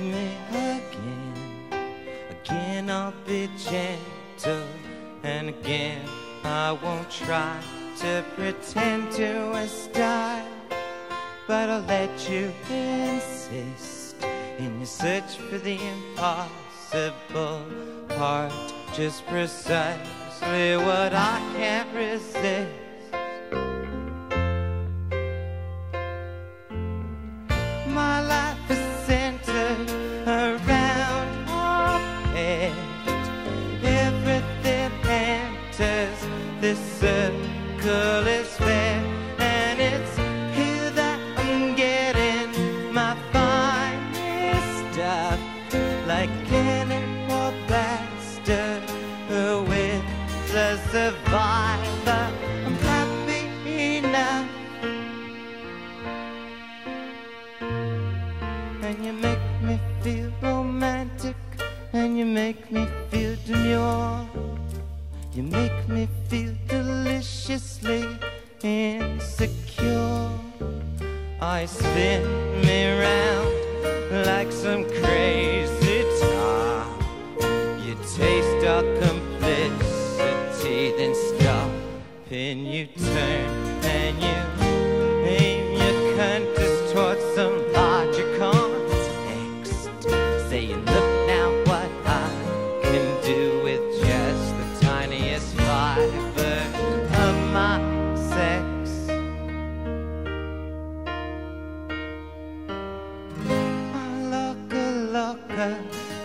me again. Again, I'll be gentle, and again, I won't try to pretend to a style. But I'll let you insist in your search for the impossible part, just precisely what I can't resist. This circle is fair, and it's here that I'm getting my finest stuff, like cannonball blaster with the survivor. I'm happy enough. And you make me feel romantic And you make me feel demure You make me feel deliciously insecure. I spin me round like some crazy top You taste our complicity Then stop and you turn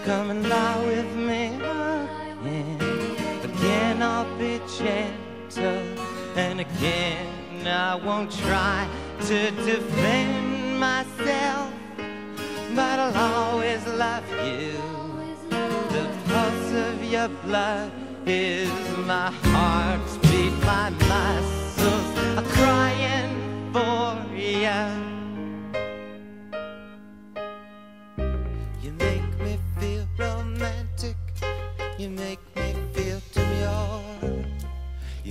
come and lie with me again. Again, I'll be gentle, and again, I won't try to defend myself, but I'll always love you. The pulse of your blood is my heart's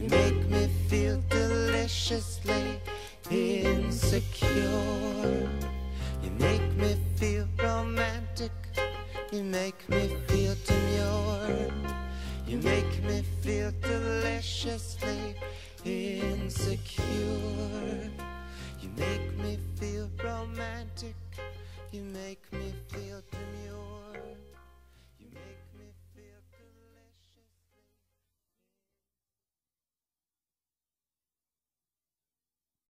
make me feel deliciously insecure. You make me feel romantic. You make me feel demure. You make me feel deliciously insecure. You make me feel romantic. You make me feel demure.